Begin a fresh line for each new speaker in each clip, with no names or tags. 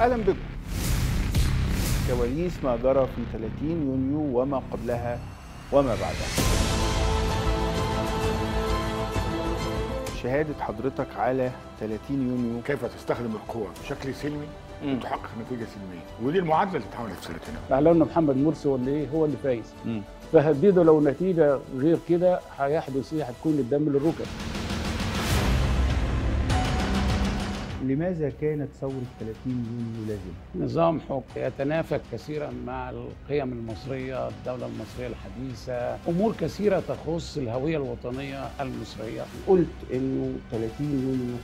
أهلا بكم. كواليس ما جرى في 30 يونيو وما قبلها وما بعدها. شهادة حضرتك على 30 يونيو.
كيف تستخدم القوى بشكل سلمي. وتحقق نتيجة سلمية. ودي المعادلة اللي اتعملت في سنتين
اعلنا محمد مرسي هو اللي إيه؟ هو اللي فايز.
مم.
فهددوا لو نتيجة غير كده هيحدث إيه؟ هتكون الدم للركب.
لماذا كانت ثورة 30 يونيو لازمة؟
نظام حكم يتنافى كثيرا مع القيم المصرية الدولة المصرية الحديثة. أمور كثيرة تخص الهوية الوطنية المصرية.
قلت إنه 30 يونيو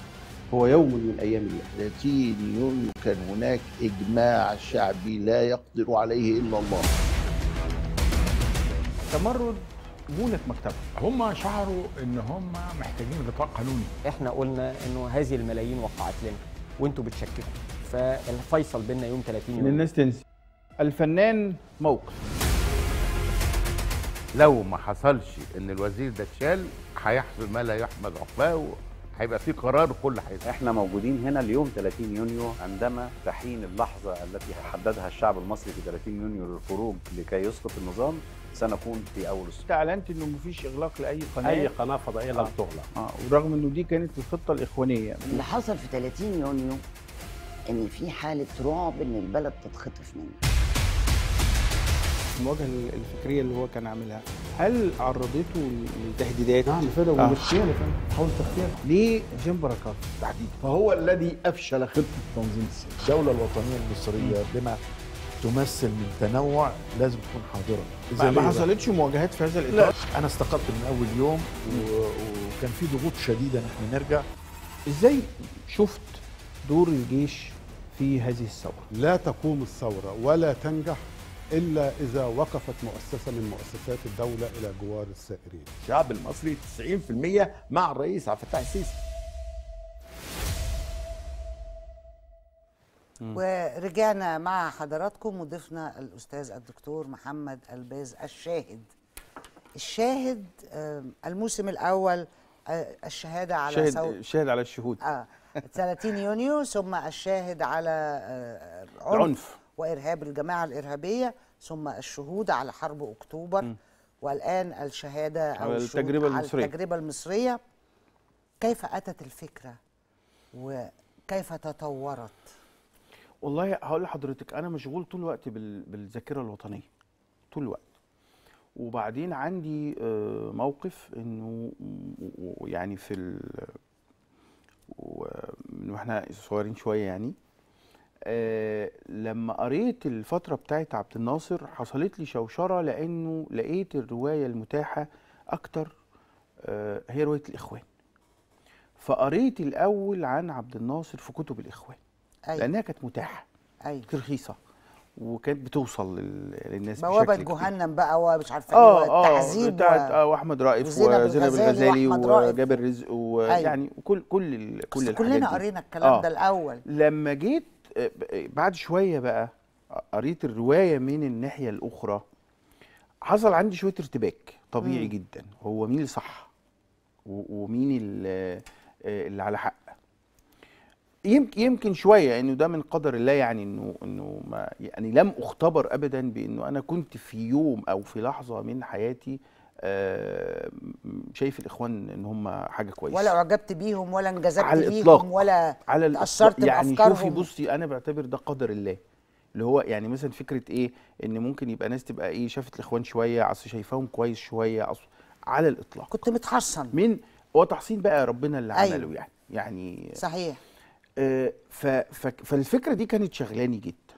هو يوم من أيام الله
30 يونيو كان هناك إجماع شعبي لا يقدر عليه إلا الله.
تمرد بونة مكتبه
هم شعروا إن هم محتاجين غطاء قانوني.
إحنا قلنا إنه هذه الملايين وقعت لنا وإنتوا بتشككوا. فالفيصل بيننا يوم 30
إن
يوم
الناس تنسي. الفنان موقف.
لو ما حصلش إن الوزير ده اتشال هيحصل ما لا يحمد عقباه. هيبقى في قرار كل هيتم
إحنا موجودين هنا اليوم 30 يونيو عندما تحين اللحظة التي حددها الشعب المصري في 30 يونيو للخروج لكي يسقط النظام سنكون في أول الصف
انت أعلنت إنه مفيش إغلاق لأي قناة؟
أي قناة فضائية لم تغلق.
آه. ورغم إنه دي كانت الخطة الإخوانية.
اللي حصل في 30 يونيو إن في حالة رعب إن البلد تتخطف منه.
المواجهة الفكرية اللي هو كان عاملها. هل عرضته لتهديدات؟
نعم فدا
آه.
والاغتيال حاول تغتيال
ليه جيم بركات تحديدا؟
فهو الذي أفشل خطة تنظيم السياسة
الدولة الوطنية المصرية بما تمثل من تنوع لازم تكون حاضرة
ما, ما؟ حصلتش مواجهات في هذا
لا
الاطار
أنا استقلت من أول يوم و... وكان في ضغوط شديدة إن إحنا نرجع
إزاي شفت دور الجيش في هذه الثورة؟
لا تقوم الثورة ولا تنجح إلا إذا وقفت مؤسسة من مؤسسات الدولة إلى جوار السائرين.
الشعب المصري 90% مع الرئيس عبد الفتاح السيسي.
ورجعنا مع حضراتكم وضيفنا الأستاذ الدكتور محمد الباز الشاهد. الشاهد الموسم الأول آه، الشهادة على
شاهد
ثورة-
شاهد على الشهود.
آه 30 يونيو ثم الشاهد على آه، عنف,
العنف.
وإرهاب الجماعة الإرهابية ثم الشهود على حرب أكتوبر
م.
والآن الشهادة أو
على التجربة
على
المصرية.
التجربة المصرية. كيف أتت الفكرة؟ وكيف تطورت؟
والله هقول لحضرتك أنا مشغول طول الوقت بال- بالذاكرة الوطنية طول الوقت. وبعدين عندي آه، موقف إنه يعني في ال وإحنا صغيرين شوية يعني. آه، لما قريت الفترة بتاعت عبد الناصر حصلت لي شوشرة لأنه لقيت الرواية المتاحة أكتر آه، هي رواية الإخوان فقريت الأول عن عبد الناصر في كتب الإخوان
أيوه
لأنها كانت متاحة
أيوه
كانت رخيصة وكانت بتوصل لل- للناس كبير.
جهنم بقى ومش
عارفة
آه
إيه
آه
بتاعت. آه واحمد رائف
وزينب الغزالي.
وجابر رزق ويعني وكل كل ال- كل
بس
الحاجات
كلنا. قرينا الكلام
آه.
ده الأول
لما جيت بعد شوية بقى قريت الرواية من الناحية الأخرى. حصل عندي شوية ارتباك طبيعي
مم.
جدا. هو مين اللي صح؟ ومين اللي اللي على حق؟ يمكن يمكن شوية إنه ده من قدر الله يعني إنه إنه ما يعني لم أختبر ابدا بإنه أنا كنت في يوم أو في لحظة من حياتي آه، شايف الإخوان إن هم حاجة كويسة
ولا أعجبت بيهم ولا انجذبت
على
بيهم
الإطلاق.
ولا
على الإطلاق. يعني
بأفكارهم.
شوفي بصي أنا بعتبر ده قدر الله اللي هو يعني مثلا فكرة إيه إن ممكن يبقى ناس تبقى إيه شافت الإخوان شوية أصل شايفاهم كويس شوية أصل على الإطلاق
كنت متحصن
من هو تحصين بقى ربنا اللي
أيوة.
عمله يعني يعني
صحيح
آه ف ف فالفكرة دي كانت شغلاني جدا